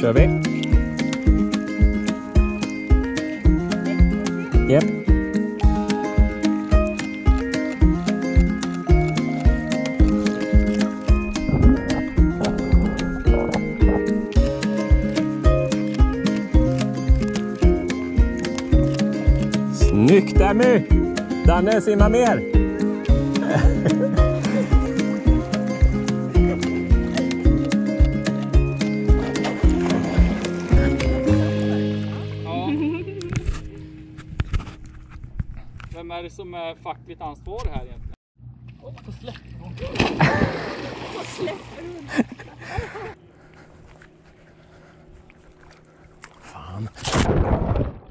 kör vi. Yep. Snyggt Emmy! Danne, simma mer! Vem är det som är fackligt ansvarig här egentligen? Åh, oh, släpper hon! så släpper hon. Fan.